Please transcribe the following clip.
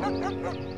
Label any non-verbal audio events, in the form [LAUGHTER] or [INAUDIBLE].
Ha [LAUGHS] ha!